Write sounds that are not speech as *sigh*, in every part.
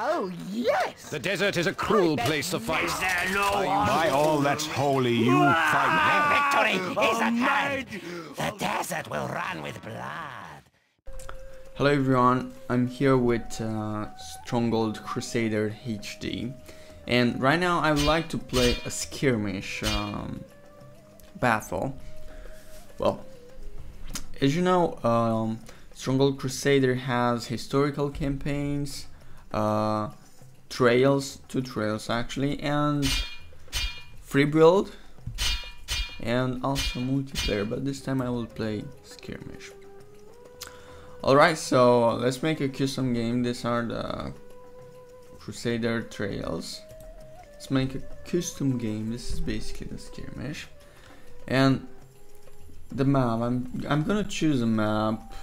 Oh, yes! The desert is a cruel place to fight. Is there no one? By all that's holy, you fight My there. victory is at hand. The desert will run with blood. Hello everyone, I'm here with uh, Stronghold Crusader HD and right now I would like to play a skirmish um, battle. Well, as you know, um, Stronghold Crusader has historical campaigns, uh, trails, two trails actually, and free build and also multiplayer, but this time I will play skirmish. Alright, so let's make a custom game. These are the Crusader Trails. Let's make a custom game. This is basically the skirmish. And the map, I'm I'm gonna choose a map.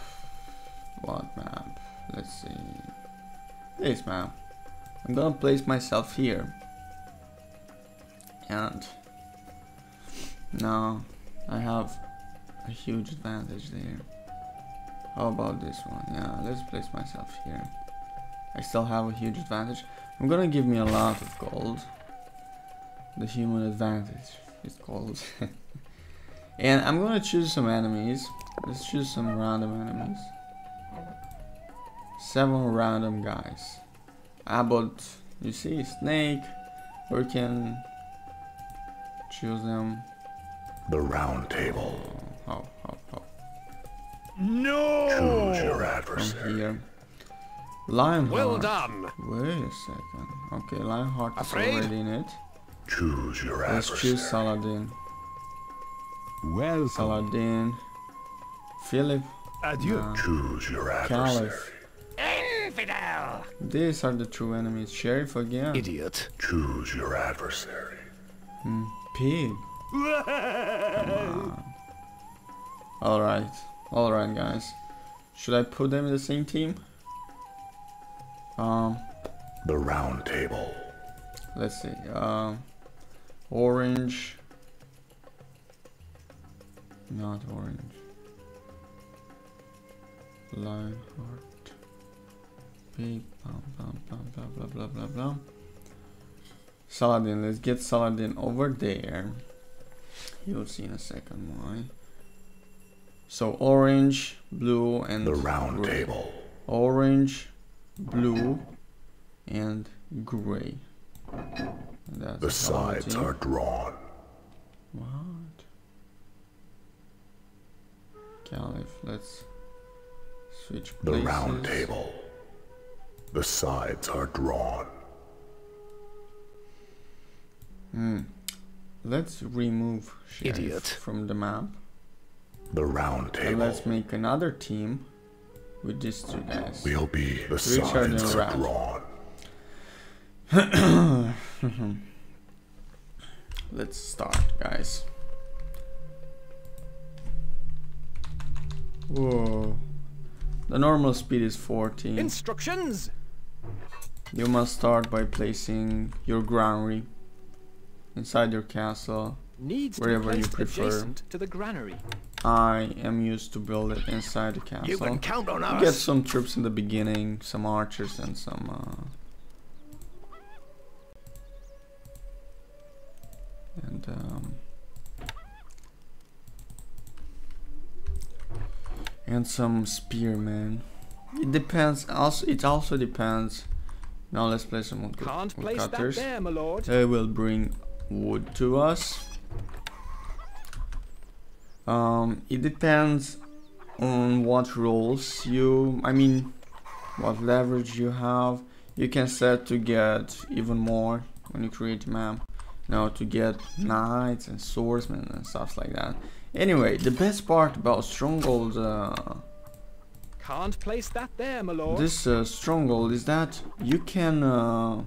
What map? Let's see. This map. I'm gonna place myself here. And now I have a huge advantage there. How about this one? Yeah, let's place myself here. I still have a huge advantage. I'm gonna give me a lot of gold. The human advantage is called. *laughs* and I'm gonna choose some enemies. Let's choose some random enemies. Seven random guys. But you see, snake. We can choose them. The round table. Oh, oh, oh. No! Choose your From adversary. here. Lionheart. Well done. Wait a second. Okay, Lionheart is already in it. Choose your Let's adversary. choose Saladin. Welcome. Saladin. Philip. Adieu. Nah. Choose your Caliph. Adversary. These are the true enemies. Sheriff again. Idiot. Choose your adversary. Pig. Alright. Alright, guys. Should I put them in the same team? Um, The round table. let's see. Um, orange. Not orange. Lionheart. Pig. Bum, bum, bum, blah, blah, blah, blah, blah. Saladin. Let's get Saladin over there. You'll see in a second why. So orange, blue, and The round gray. table. Orange, blue, and gray. That's The sides are drawn. What? Caliph, let's switch places. The round table. The sides are drawn. Hmm. Let's remove Sheriff Idiot. from the map. The round table. And table. let's make another team with these two guys. We'll be the Richard and sides are drawn. *coughs* Let's start, guys. Whoa. The normal speed is 40. Instructions. You must start by placing your granary inside your castle. needs Wherever you prefer. to the granary. I am used to build it inside the castle. You can count on You get some troops in the beginning, some archers and some uh, and um, and some spearmen. It depends. Also, it also depends. Now let's play some wood, Can't wood place that cutters. there, my lord. They will bring wood to us. Um, it depends on what roles you, I mean, what leverage you have. You can set to get even more when you create a map. Now to get knights and swordsmen and stuff like that. Anyway, the best part about Stronghold, uh, Can't place that there, my lord. this uh, Stronghold is that you can uh,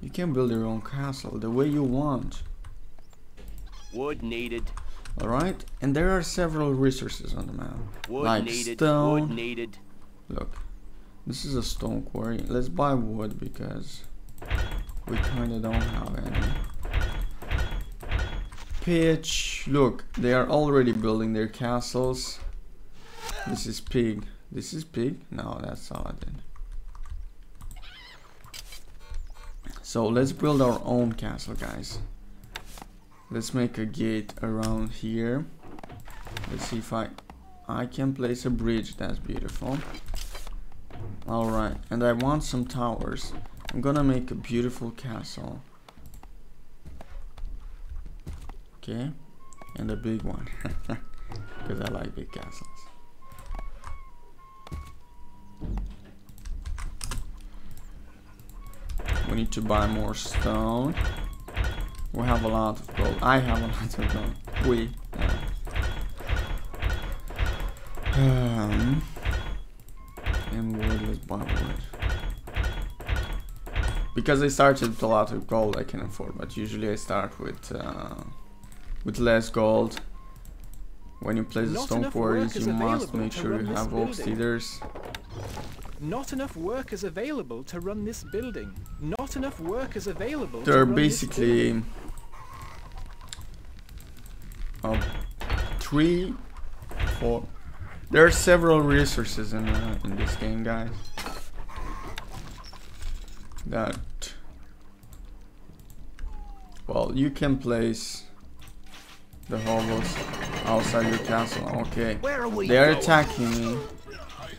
you can build your own castle the way you want. Wood needed. Alright? And there are several resources on the map. Wood like needed. stone. Wood needed. Look. This is a stone quarry. Let's buy wood because we kinda don't have any. Pitch. Look, they are already building their castles. This is pig. This is pig? No, that's Saladin. So let's build our own castle, guys. Let's make a gate around here. Let's see if I I can place a bridge. That's beautiful. All right, and I want some towers. I'm gonna make a beautiful castle. Okay, and a big one *laughs* because I like big castles. We need to buy more stone. We have a lot of gold. I have a lot of gold. We. Um, and wood, let's buy wood. Because I started with a lot of gold I can afford, but usually I start with uh, with less gold. When you place the stone quarries, you must make sure you have ox tethers. Not enough workers available to run this building. Not enough workers available There to are run this basically uh, three, four. There are several resources in uh, in this game, guys. That well, you can place the hovels outside your castle. Okay, Where are we they are attacking me,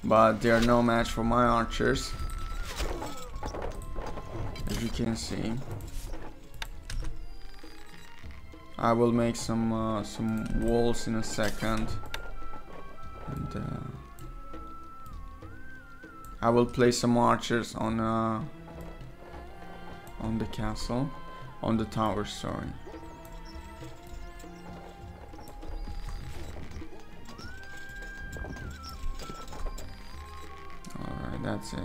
but they are no match for my archers. As you can see. I will make some uh, some walls in a second, and uh, I will place some archers on uh, on the castle, on the tower. Sorry. That's it.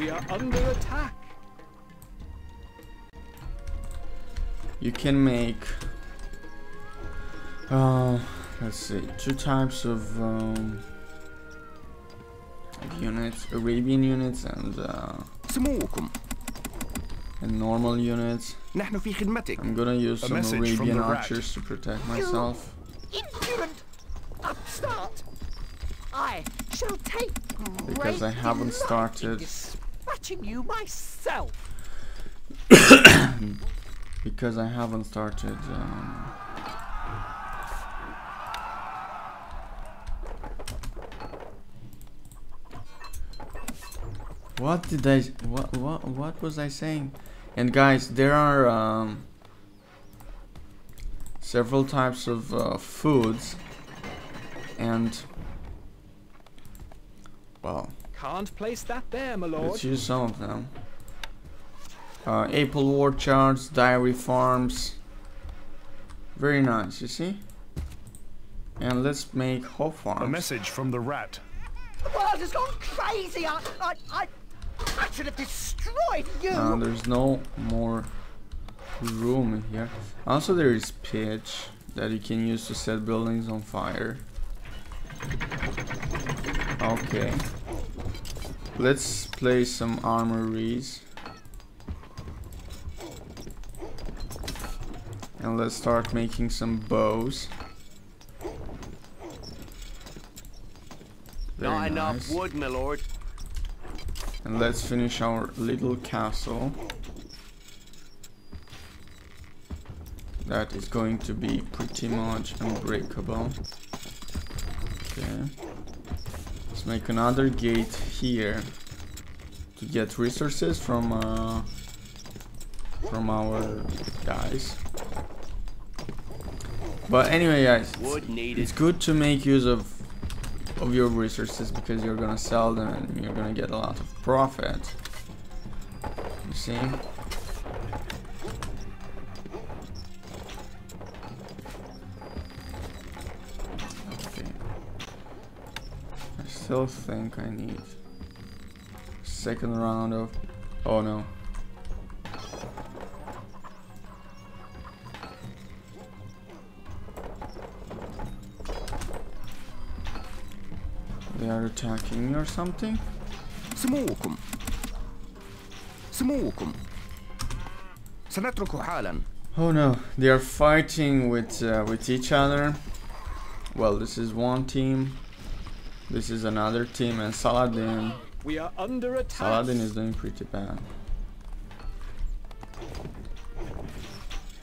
We are under attack. You can make uh, let's see, two types of um, units, Arabian units and uh, and normal units. I'm gonna use some Arabian archers to protect myself. You, upstart! I shall take Because I haven't started. dispatching you myself. *coughs* Because I haven't started. Um, what did I? What what what was I saying? And guys, there are um, several types of uh, foods, and well, Can't place that there, my lord. Let's use some of them. Uh, apple orchards, dairy farms. Very nice, you see? And let's make hop A message from the rat. The world has gone crazy. I, I, I, I should have destroyed you. Uh, there's no more room in here. Also, there is pitch that you can use to set buildings on fire. Okay. Let's place some armories. And let's start making some bows. Very Not enough wood, my lord. And let's finish our little castle. That is going to be pretty much unbreakable. Okay. Let's make another gate here to get resources from uh, from our guys. But anyway, guys, needed. it's good to make use of of your resources because you're gonna sell them and you're gonna get a lot of profit. You see? still think I need second round of oh no. They are attacking me or something? سموكم سموكم سنترك حالا Oh no, they are fighting with uh, with each other. Well, this is one team. This is another team, and Saladin We are under attack. Saladin is doing pretty bad.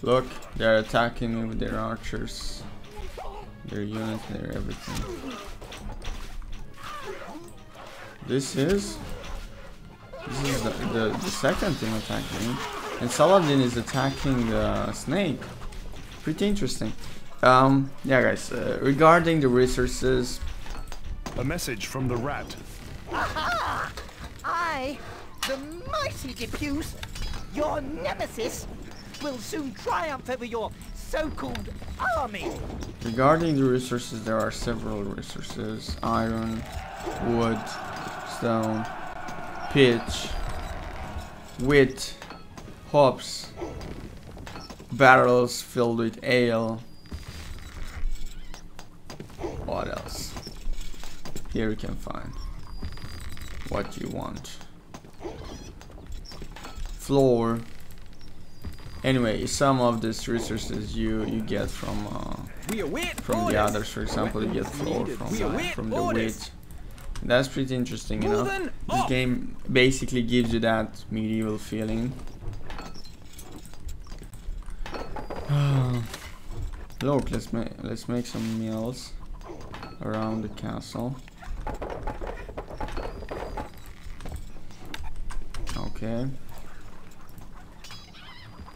Look, they're attacking me with their archers. Their units, their everything. This is... This is the, the, the second team attacking. And Saladin is attacking the snake. Pretty interesting. Um, yeah guys, uh, regarding the resources, A message from the rat. Aha! I, the mighty Diffuse, your nemesis, will soon triumph over your so-called army. Regarding the resources, there are several resources. Iron, wood, stone, pitch, wheat, hops, barrels filled with ale. What else? Here you can find what you want. Floor. Anyway, some of these resources you you get from uh, from the others. For example, you get floor from the, from the wheat. That's pretty interesting, you know. This game basically gives you that medieval feeling. *sighs* Look, let's make let's make some meals around the castle. Okay.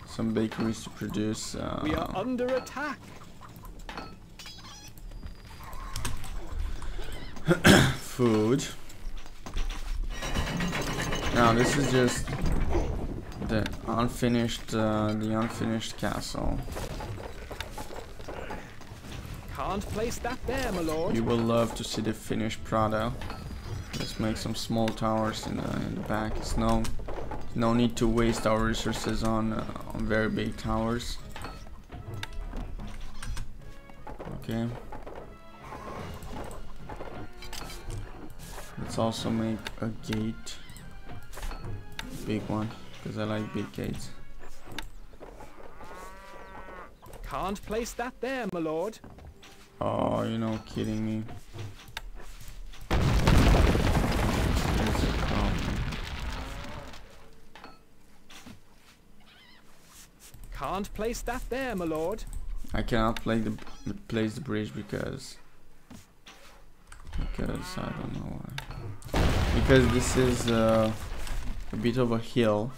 Some bakeries to produce. Uh, We are under attack. *coughs* food. Now this is just the unfinished, uh, the unfinished castle. Can't place that there, my lord. You will love to see the finished Prado. Let's make some small towers in the in the back. It's no no need to waste our resources on uh, on very big towers. Okay. Let's also make a gate. Big one, because I like big gates. Can't place that there, my lord. Oh, you're not kidding me. Can't place that there, my lord. I cannot play the place the bridge because because I don't know why. Because this is uh, a bit of a hill,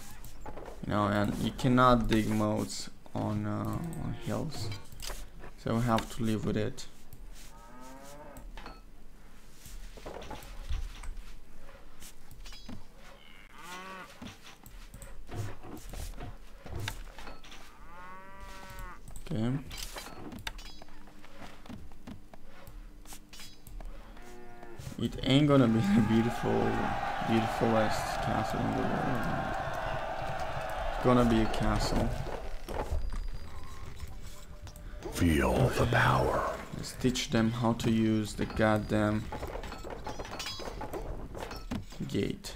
you know, and you cannot dig moats on uh, on hills, so we have to live with it. Okay. It ain't gonna be the beautiful, beautifulest castle in the world. It's gonna be a castle. Feel the power. Let's teach them how to use the goddamn gate.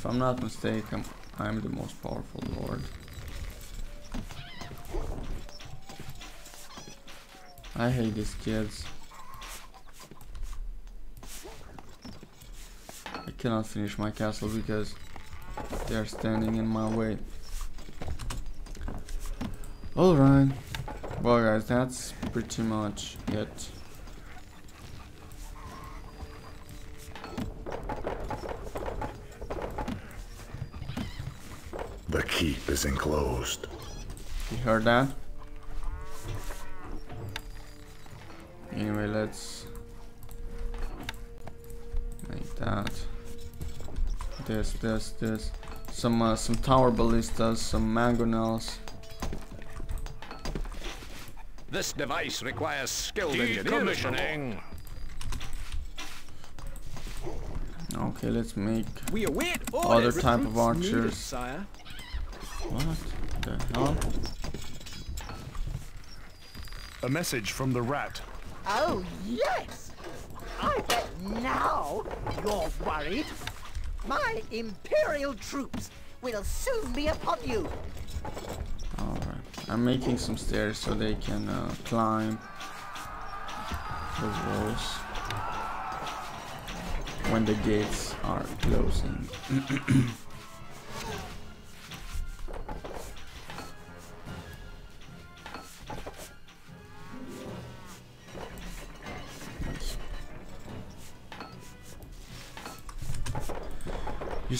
If I'm not mistaken, I'm the most powerful lord. I hate these kids. I cannot finish my castle because they are standing in my way. Alright. Well guys, that's pretty much it. Is enclosed. You heard that? Anyway, let's make that. This, this, this. Some uh, some tower ballistas, some mangonels. This device requires skilled engineering. Okay, let's make We await Other type of Recruits needed, archers. sire. what the hell? A message from the rat. Oh, yes! I bet now you're worried. My Imperial troops will soon be upon you. Alright. I'm making some stairs so they can uh, climb those walls when the gates are closing. *clears throat*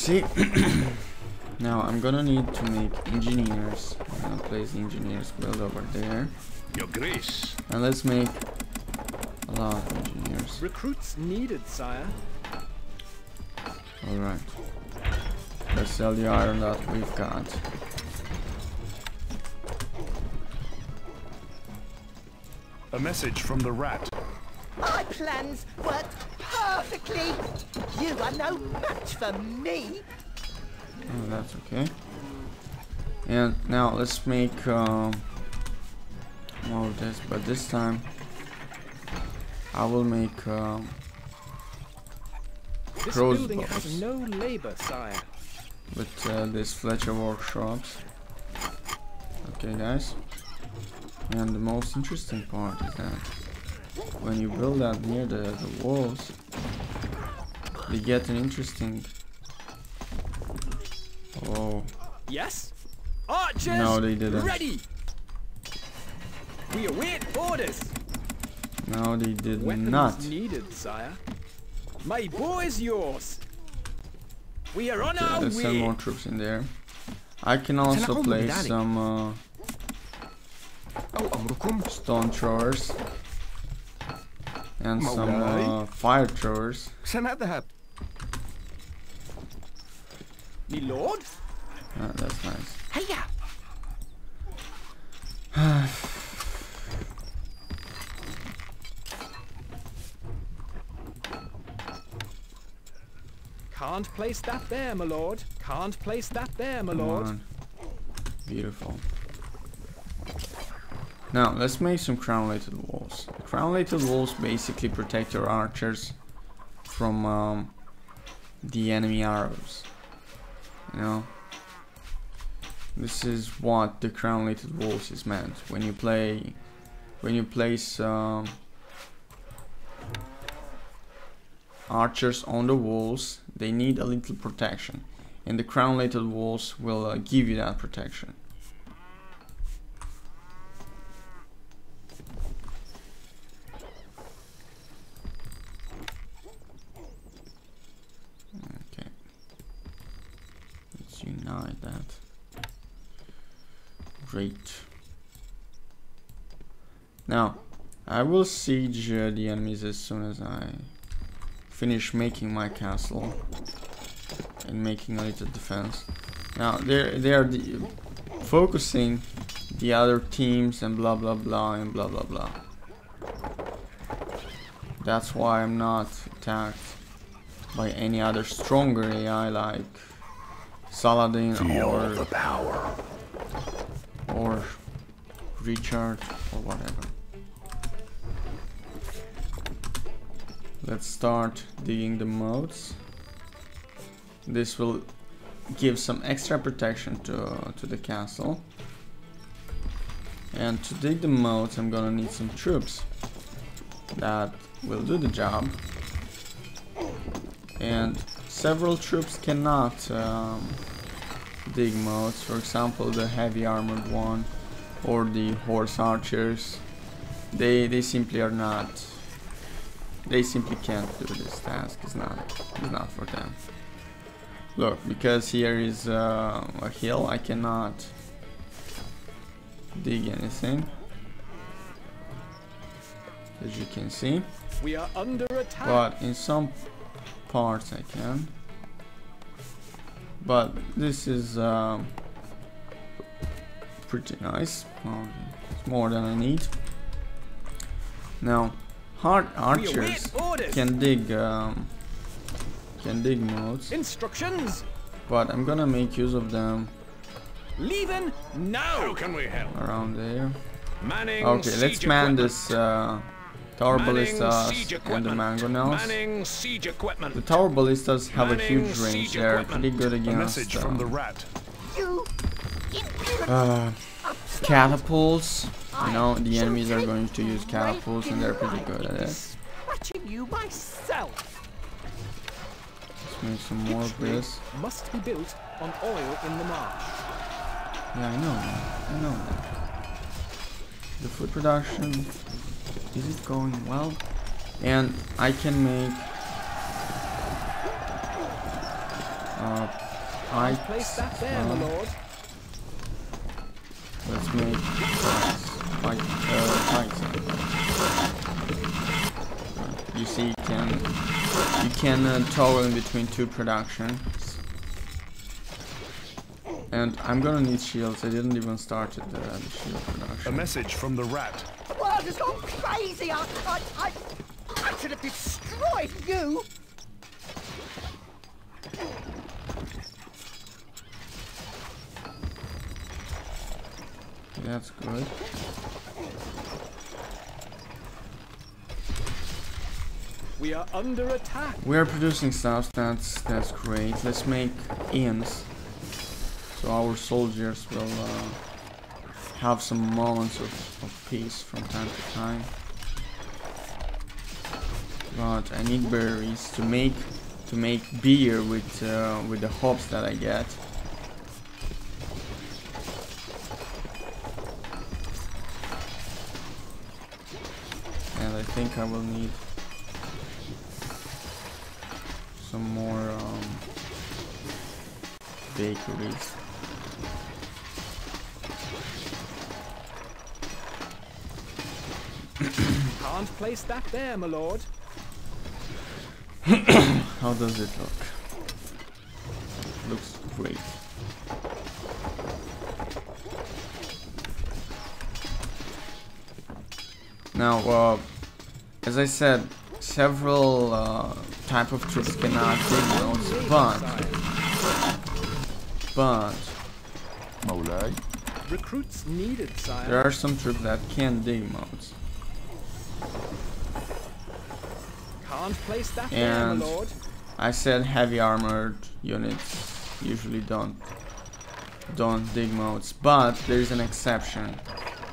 see, *clears throat* now I'm gonna need to make engineers. I'm gonna place the engineers build over there. Your Grace. And let's make a lot of engineers. Recruits needed, sire. Alright. Let's sell the iron that we've got. A message from the rat. My plans worked perfectly. You are no match for me. Oh, that's okay. And now let's make um, more of this, but this time I will make um, This building has no labor, sire. with uh, this Fletcher workshops. Okay, guys. And the most interesting part is that when you build that near the, the walls, actually getting interesting. Oh. Yes. Archers. No, they didn't. Ready. We await orders. No, they did Weapons not. needed, sire. My boy is yours. We are on our way. Send more troops in there. I can also play some uh, stone throwers and some uh, fire throwers. Me lord? Oh, that's nice. Hey, yeah. *sighs* Can't place that there, my lord. Can't place that there, my lord. Beautiful. Now, let's make some crown-lated walls. Crown-lated walls basically protect your archers from um, the enemy arrows. You know? This is what the crown-lated walls is meant. When you play... When you place um, archers on the walls, they need a little protection and the crown-lated walls will uh, give you that protection. Okay. Let's unite that. Great. Now, I will siege uh, the enemies as soon as I finish making my castle and making a little defense. Now they're they are the, focusing the other teams and blah blah blah and blah blah blah. That's why I'm not attacked by any other stronger AI like Saladin Feel or the power. or Richard or whatever. Let's start digging the moats. This will give some extra protection to, to the castle. And to dig the moats I'm gonna need some troops that will do the job. And several troops cannot um, dig moats, for example the heavy armored one or the horse archers. They, they simply are not they simply can't do this task. It's not it's not for them. Look, because here is uh, a hill, I cannot dig anything. As you can see, We are under attack. but in some parts I can. But this is um, pretty nice. Well, it's more than I need. Now, hard archers can dig um, can dig modes, Instructions. but I'm gonna make use of them Leaving How now. can we help? around there. Manning Okay, let's man equipment. this uh, tower Manning ballistas and the equipment. mangonels. Manning siege equipment. The tower ballistas have a huge range. They're pretty good A against message from the rat. You uh, catapults. You I know, the enemies are going to use catapults and they're pretty good at it. this watching you myself. Let's make some more of this. must be built on oil in the marsh. Yeah, I know. I know. The food production, is it going well? And I can make uh, I'll place that there, my uh, lord. Let's make pipes. Pipe, uh, pipes. You see, you can you can uh, toggle in between two productions. And I'm gonna need shields. I didn't even start the, the shield A message from the rat. The world has gone crazy. I, I, I, I should have destroyed you. That's good. We are under attack. We are producing stuff. That's that's great. Let's make inns, so our soldiers will uh, have some moments of, of peace from time to time. But I need berries to make to make beer with uh, with the hops that I get. And I think I will need some more um, bakeries. *coughs* Can't place that there, my lord. *coughs* How does it look? Looks great. Now, uh, as I said, several uh, type of troops cannot dig reloads, but but Recruits needed, sire. There are some troops that can dig modes. Can't place that and I said heavy armored units usually don't don't dig modes, but there is an exception,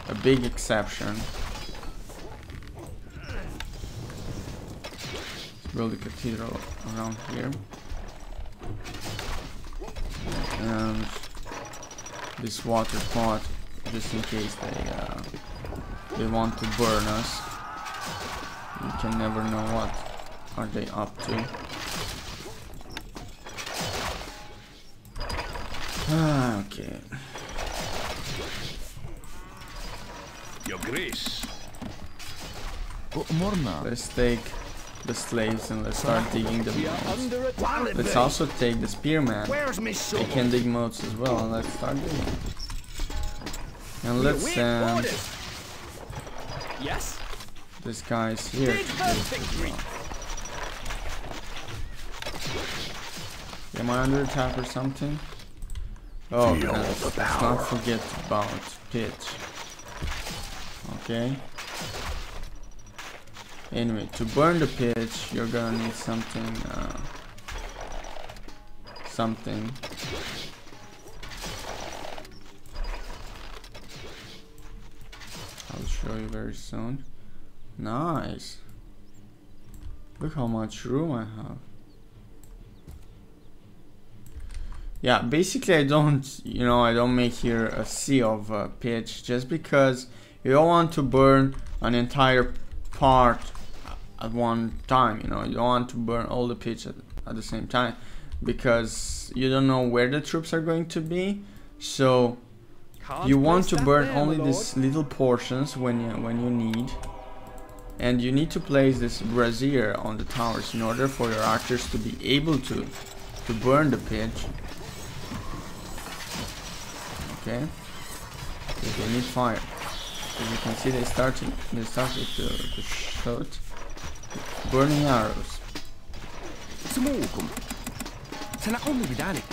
a big exception. build a cathedral around here. And this water pot, just in case they uh, they want to burn us. You can never know what are they up to. Ah, okay. Your grace. Oh, Morna. Let's take the slaves and let's start digging the moats. Let's also take the spearman. Where's They can dig moats as well, and let's start digging. And let's send. Um, yes? this guys here. Dig to for do it as victory. well. Am I under attack or something? Oh, Feel let's, the let's power. not forget about pitch. Okay. Anyway, to burn the pitch, you're gonna need something. Uh, something. I'll show you very soon. Nice. Look how much room I have. Yeah, basically I don't, you know, I don't make here a sea of uh, pitch just because you don't want to burn an entire part at one time, you know, you don't want to burn all the pitch at, at the same time because you don't know where the troops are going to be. So Can't you want to burn there, only these little portions when you when you need. And you need to place this brazier on the towers in order for your archers to be able to to burn the pitch. Okay? Because they need fire. As you can see they starting they started to, to shoot burning arrows سموكم سنقوم بذلك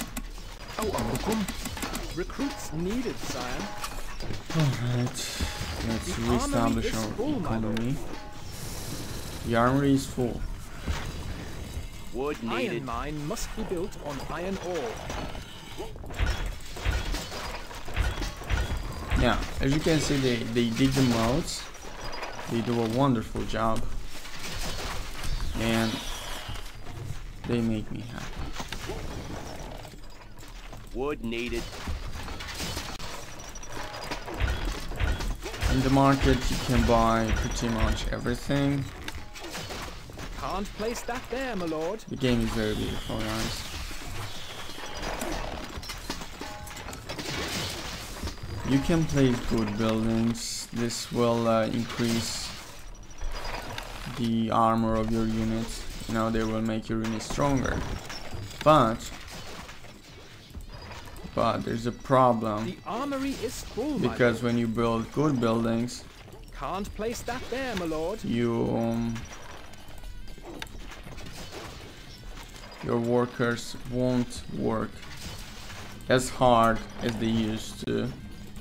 أو أمركم Recruits needed, sire. Alright, let's The armory reestablish is our full, my lord. economy. The armory is full. Wood Iron mine must be built on iron ore. Yeah, as you can see, they, they dig the moats. They do a wonderful job. and they make me happy. Wood needed. In the market you can buy pretty much everything. Can't place that there, my lord. The game is very beautiful guys. You can place good buildings. This will uh, increase the armor of your units. You know, they will make your unit stronger. But but there's a problem The armory is full, because when you build good buildings, Can't place that there, my lord. you um, your workers won't work as hard as they used to.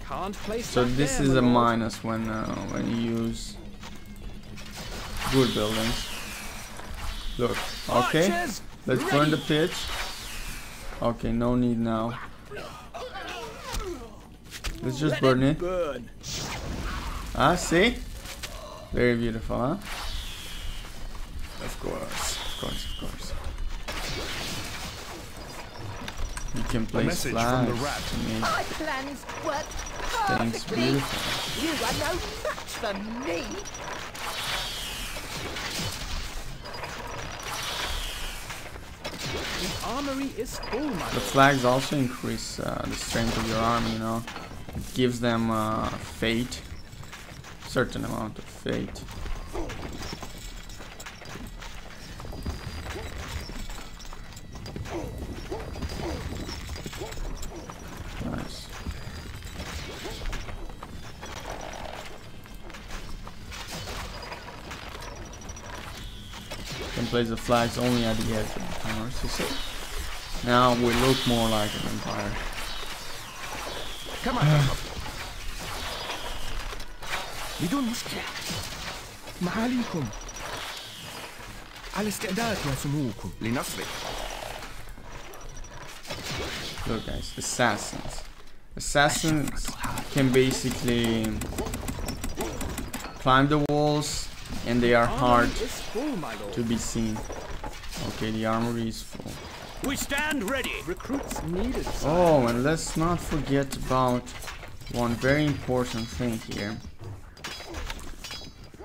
Can't place So this there, is a minus when uh, when you use good buildings. Look, okay, let's burn the pitch. Okay, no need now. Let's just Let burn it it. Ah, see? Very beautiful, huh? Of course, of course, of course. You can place message from flags the rat. to make My plans work things perfectly. beautiful. You are no match for me. The flags also increase uh, the strength of your army, you know. It gives them uh, fate, certain amount of fate. Place the flags only at the edge of the towers, you see? Now we look more like an empire. Come on. بدون مشكلة معاليكم على استعداد يا سموكم لنصرك. Look guys, assassins. Assassins can basically climb the walls and they are hard Armory is full, my lord. to be seen. Okay, the armory is full. We stand ready. Recruits needed, sir. Oh, and let's not forget about one very important thing here.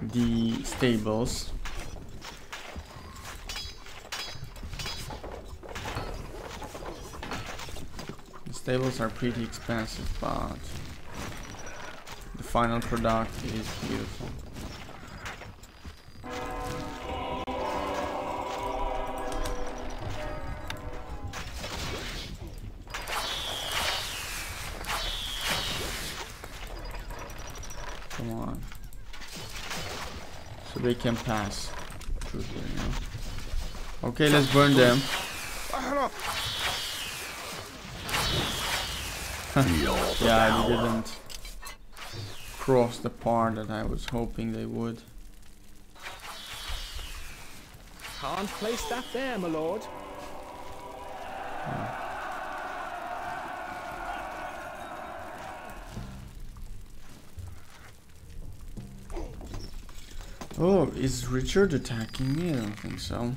The stables. The stables are pretty expensive, but the final product is beautiful. They can pass through here. Okay, let's burn them. *laughs* yeah, they didn't cross the part that I was hoping they would. Can't place that there, my lord. Oh, is Richard attacking me? I don't think so.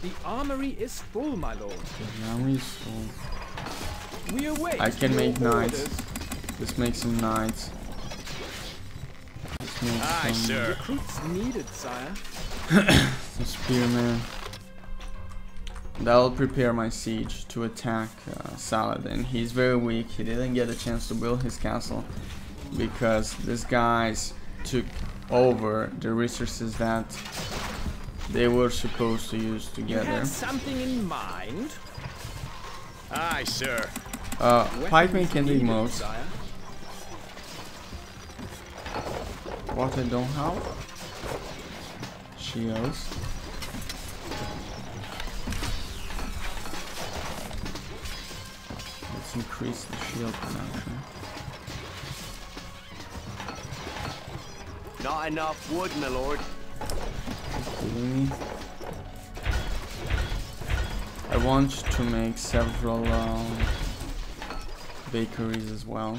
The armory is full, my lord. The army is full. We await I can make knights. orders. Let's make some knights. Let's make Aye, some, sir. Recruits needed, sire. *coughs* some spearmen. That'll prepare my siege to attack uh, Saladin. He's very weak. He didn't get a chance to build his castle because these guys took over the resources that they were supposed to use You together. have something in mind? Aye, sir. Uh, pikemen can demote. sire. What I don't have? Shields. increase the shield production. Not enough wood, my lord. I want to make several uh, bakeries as well.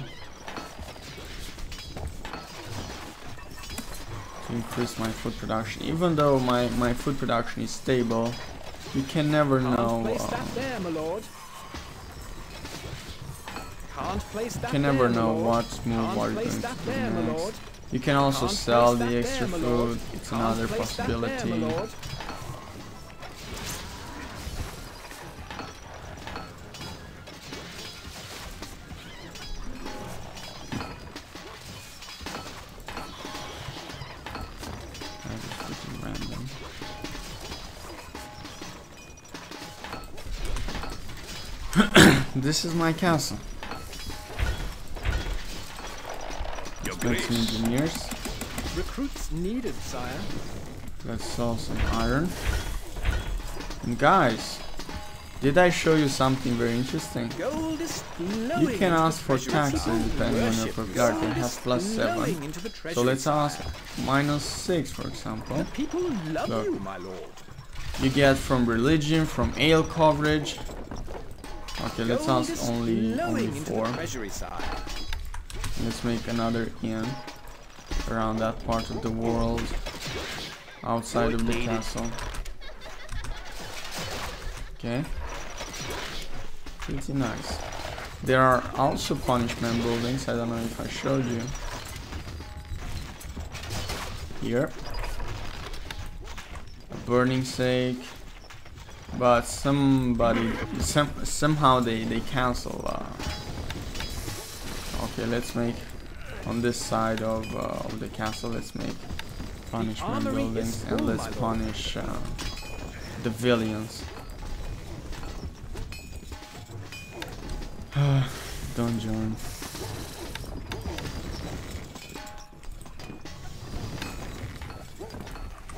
To increase my food production. Even though my, my food production is stable, you can never know that there, my lord. Can't place that can never know what move are you going to do next. You can also sell the extra food. It's another place that there, my possibility. lord. I just put it random. *coughs* this is my castle. Got some engineers. Recruits needed, sire. Let's sell some iron. And guys, did I show you something very interesting? You can ask for taxes depending on your popularity. I have plus seven. flowing into the So let's ask minus 6 for example. People love Look. you, my lord. You get from religion, from ale coverage. Okay, let's ask only, only into 4. The treasury, sire. Let's make another inn around that part of the world outside of the castle. Okay. Pretty nice. There are also punishment buildings, I don't know if I showed you. Here. A burning sake. But somebody, some, somehow they, they cancel uh, Okay, let's make on this side of, uh, of the castle. Let's make punishment buildings and let's punish uh, the villains. *sighs* Dungeon.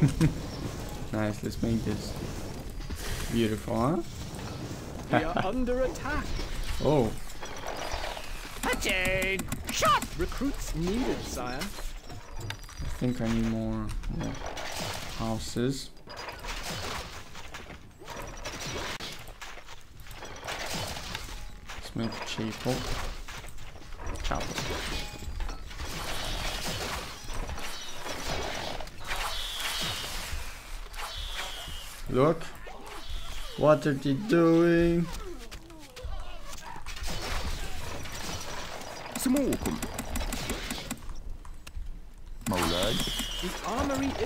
*laughs* nice. Let's make this beautiful, huh? We are under attack. *laughs* Oh, Attain! Shot! Recruits needed, sire. I think I need more, more houses. Let's make a chapel. Chapel. Look, what are they doing? smoke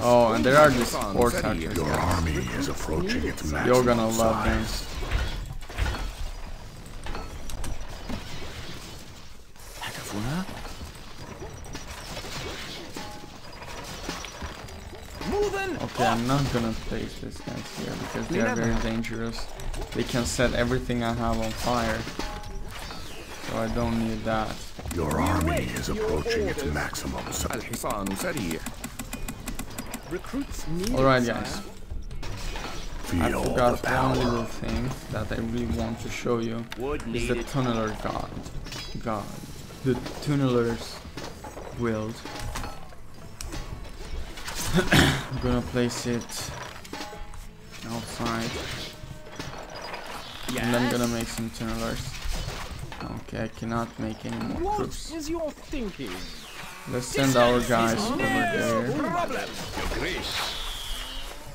Oh, and there are these sports. Your army is approaching its maximum You're gonna love this. Okay, I'm not gonna place these guys here because they are very dangerous. They can set everything I have on fire. So I don't need that. Your army is approaching its maximum. Alright guys. I forgot one little thing that I really want to show you is the tunneler guild. God. The tunneler's guild. *coughs* I'm gonna place it outside. And I'm gonna make some tunnelers. Okay, I cannot make any more What troops. is your thinking? Let's send our guys over there. Problem, Your Grace.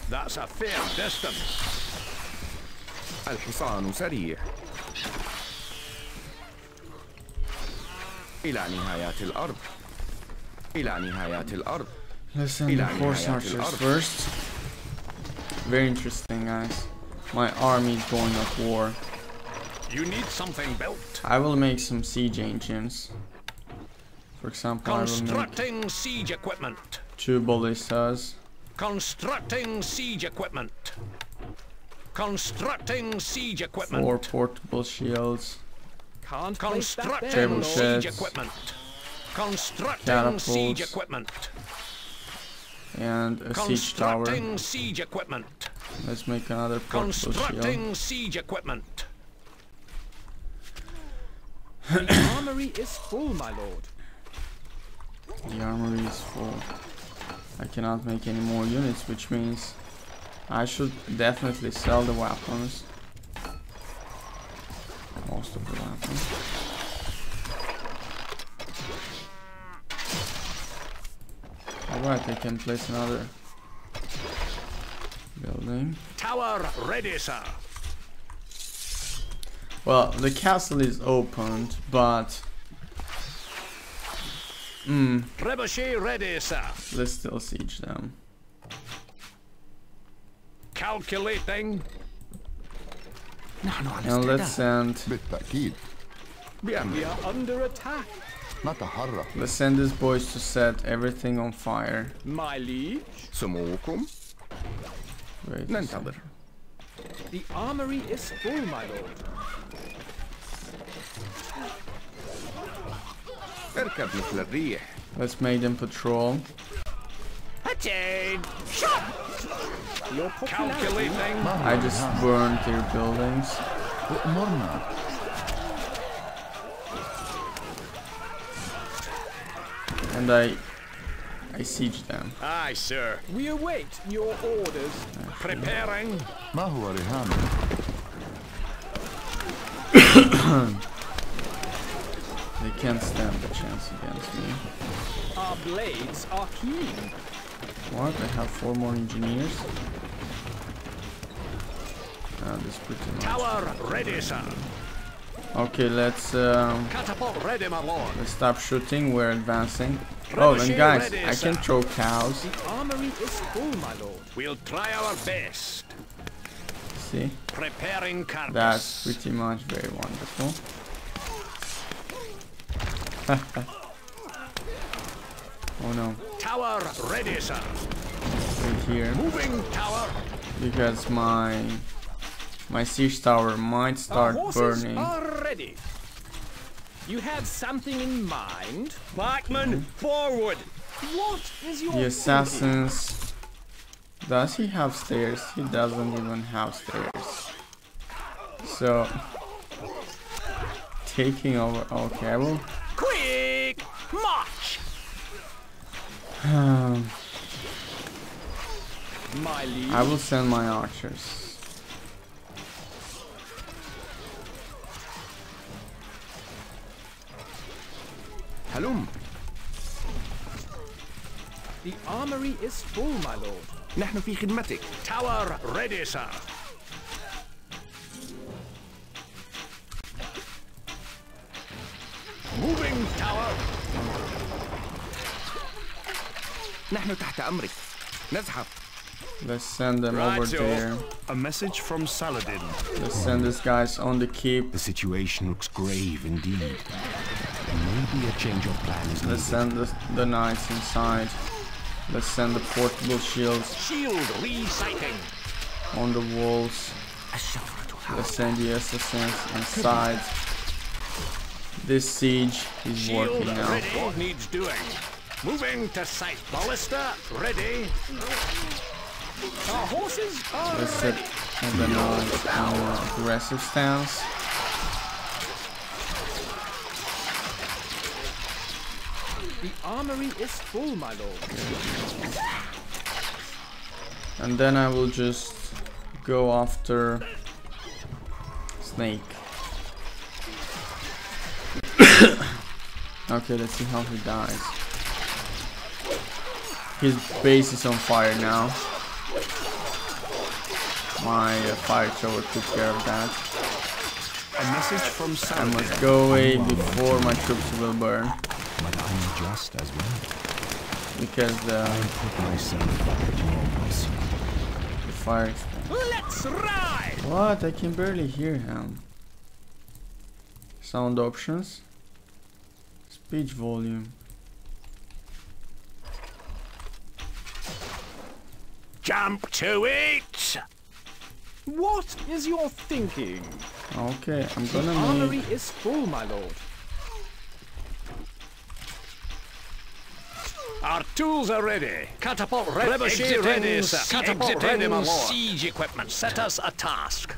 That's a fair distance. الحصان سريع إلى نهايات الأرض إلى نهايات الأرض Let's send the horse archers first. Very interesting, guys. My army is going at war. You need something built. I will make some siege engines. For example, I will make Constructing siege equipment. two ballistas. Constructing siege equipment. Constructing siege equipment. Four portable shields. Can't place Constructing Table lord. siege equipment. Constructing Catapults. siege equipment. and a siege tower. Constructing siege equipment. Let's make another portable shield. Constructing siege equipment. The *coughs* armory is full, my lord. The armory is full. I cannot make any more units, which means I should definitely sell the weapons. Most of the weapons. Alright, I can place another building. Tower ready, sir. Well, the castle is opened, but... Hmm. Ready, sir. Let's still siege them. Calculating. No, no, let's send. We are under attack. Not a horror. Let's send these boys to set everything on fire. My liege. Samookum. Wait. The armory is full, my lord. Let's make them patrol. I just burned their buildings. And I I siege them. Aye, sir. We await your orders. Actually. Preparing they can't stand the chance against me. Our blades are keen. What? I have four more engineers. Uh, this pretty much. Tower ready, sir. Okay, let's um, ready, let's stop shooting. We're advancing. Oh, then guys, ready, I can throw cows. The armory is full, my lord. We'll try our best. See, Preparing carcass. that's pretty much very wonderful. *laughs* oh no, Tower ready, sir. right here Moving tower. because my my siege tower might Our start horses burning. are ready. You have something in mind? Blackman, hmm? forward. What is your The assassins. Does he have stairs? He doesn't even have stairs. So... Taking over... Okay, I will... Quick! March! Um, I will send my archers. Halum! The armory is full, my lord. نحن في خدمتك Tower ready, sir. Moving tower. نحن تحت أمرك نزحف Let's send them over Right, so- there. A message from Saladin. Let's send these guys on the keep. The situation looks grave indeed. Maybe a change of plan is Let's needed. send the, the knights inside. Let's send the portable shields. Shield. On the walls. Let's send the assassins inside. This siege is Shield working now. Ready. Needs doing. Moving to sight. Ballista ready. Our horses are Let's set on the aggressive stance. The armory is full, my lord. And then I will just go after Snake. *coughs* okay, let's see how he dies. His base is on fire now. My uh, fire thrower took care of that. A message from I Saladin. must go away before my troops will burn. But I'm just as well. Because uh, the, Put myself back at yours. the fire is Let's ride. What? I can barely hear him. Sound options. Speech volume. Jump to it. What is your thinking? Okay, I'm gonna The armory make is full, my lord. Our tools are ready. Catapult ready. Trebuchet ready, sir. Catapult ready, my lord. Siege equipment. Set us a task.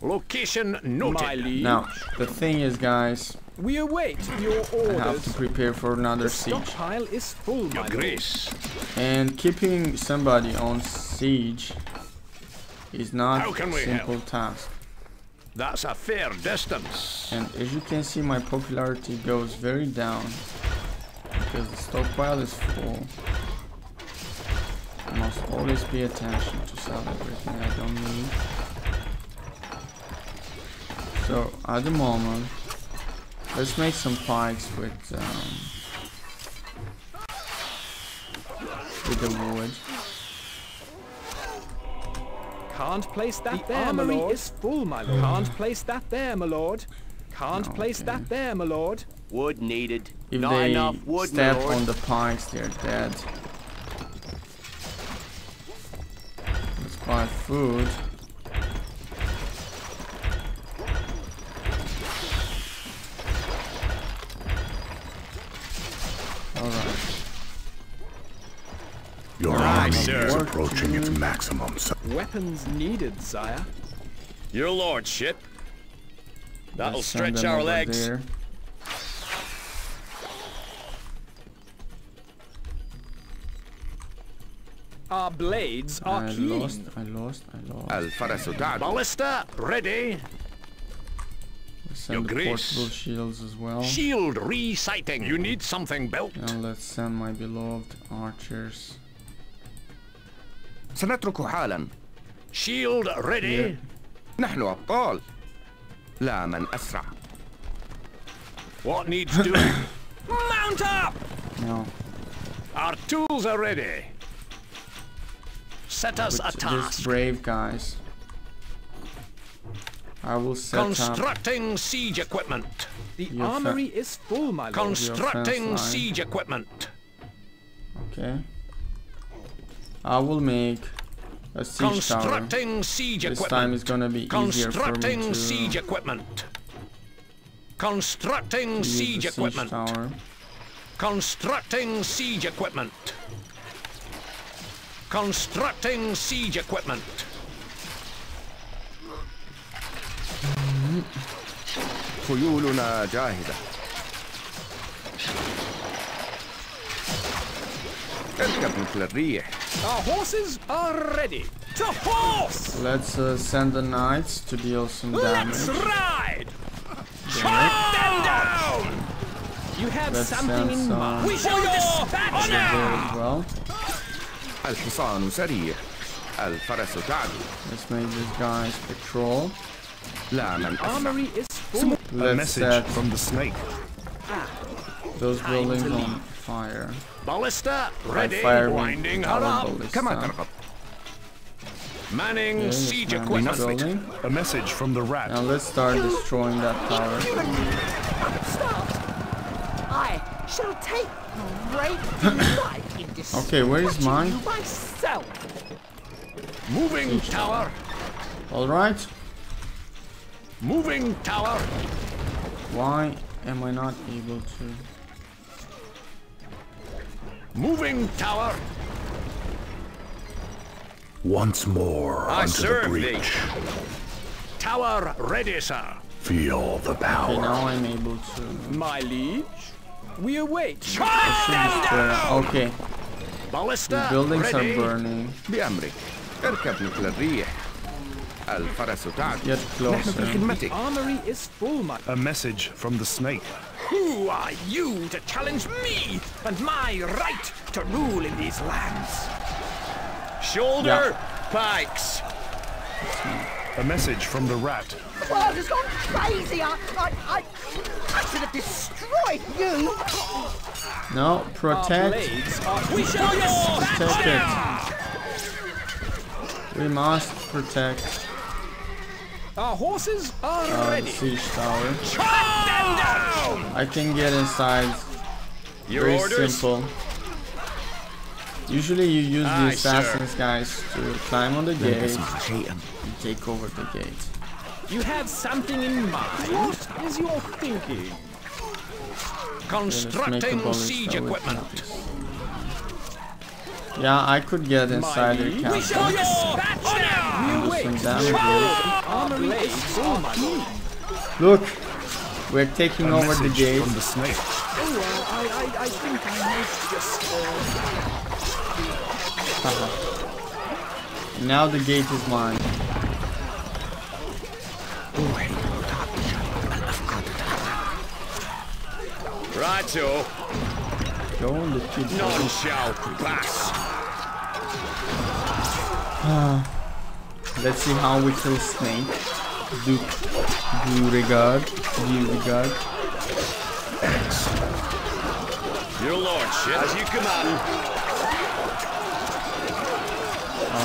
Location noted. Now. The thing is, guys, We await your orders. I have to prepare for another The siege. stockpile is full, my Your grace. And keeping somebody on siege is not a we simple task. That's a fair distance. And as you can see, my popularity goes very down. Because the stockpile is full. I must always pay attention to sell everything I don't need. So at the moment, let's make some pikes with um, with the wood. Can't place that The there, my lord. is full, my lord. Can't place that there, my lord. Can't place Okay. that there, my lord. Wood needed. If Not they enough wood, my step lord. on the pikes, they're dead. Let's buy food. Alright. Your Aye, army sir. is approaching its maximum. So Weapons needed, sire. Your lordship. That'll Let's stretch our legs. there. Our blades are I keen. lost, I lost, I lost. الفرس تعدو. Ballista ready. Let's send Your the Grace. portable shields as well. Shield resighting. You need something built. And let's send my beloved archers. سنترك حالا. Shield ready. نحن أبطال. لا من أسرع. What needs doing? *coughs* Mount up! No, Our tools are ready. Set us a with this task. brave guys. I will set up Constructing siege equipment. The Your armory is full, my lord. Constructing fence line. siege equipment. Okay. I will make a siege tower. Constructing siege This equipment. time it's gonna be easier for me Constructing to siege equipment. Constructing use the siege equipment. tower. Constructing siege equipment. Constructing siege equipment. خيولنا جاهزة. اركب مثل الريح. Our horses are ready. To horse! Let's uh, send the knights to deal some Let's damage. ride! Chop them down! You have Let's something send in some mind. We shall dispatch there them! as well. الحصان سريع. الفرس تعدو. Let's make these guys patrol. لا من أسرع. Armory is full. A Let's message set from the snake. those Time buildings to on leave. fire. Ballista By ready, firing winding her our up. ballista. كما ترغب. Manning Okay, let's siege man this equipment. building. A message from the rat. Now let's start destroying that tower. Stop! I shall take great *laughs* delight in Okay, where is mine? you myself. Moving tower. Alright, Moving tower. why am I not able to? Moving tower. Once more I onto serve the thee. Tower ready, sir. Feel the power. Okay, power. now I'm able to. My liege. We await. Chop them destroy- down! Okay, the Ballista buildings are ready. burning. بأمرك. اركب مثل الريح. الفرس تعدو. Get نحن في closer. خدمتك. Armory is full, my A message from the snake. Who are you to challenge me and my right to rule in these lands? Shoulder pikes. A message from the rat. The world has gone crazy. I, I, I, I should have destroyed you. No, protect. we shall Protect it. We must protect Our horses are uh, ready. siege tower. Chop them down! I can get inside. Your Very orders. simple. Usually you use Aye, the assassins sir. guys to climb on the gate and take over the gate. You have something in mind? What is your thinking? Constructing siege equipment. Yeah, I could get inside the castle. We shall them! Look! We're taking over the gate. From the snake. Oh, well, I, I, I think I just... Uh... Uh-huh. Now the gate is mine. Right, so. Go go on the two Non shall pass. Let's see how we kill Snake. Do, do regard, do regard. Your lordship. As you command.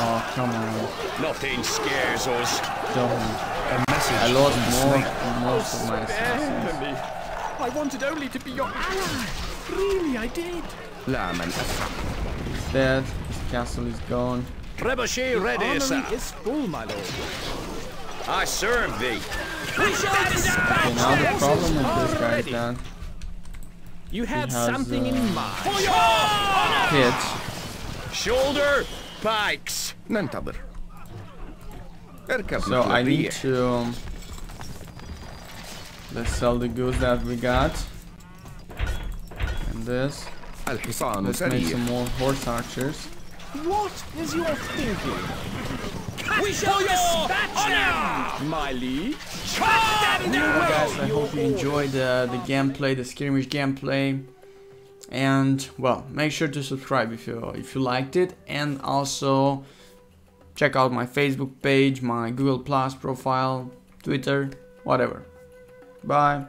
Oh, come on. Nothing scares us. Dumb. A message I lost more, most of my assassins. I wanted only to be your ally. Really, I did. Laman. He's dead. His castle is gone. Trebuchet ready, sir. is full, my lord. I serve thee. We shall dispatch okay, now the problem with this guy is that you have has, something uh, in mind. For your honor! Hit. Shoulder spikes. So I need to... Um, let's sell the goods that we got. And this. Let's make some more horse archers. What is your thinking? We shall dispatch them! My Miley. Them down! Guys, I hope you enjoyed uh, the gameplay, the skirmish gameplay. And well, make sure to subscribe if you if you liked it, and also check out my Facebook page, my Google Plus profile, Twitter, whatever. Bye.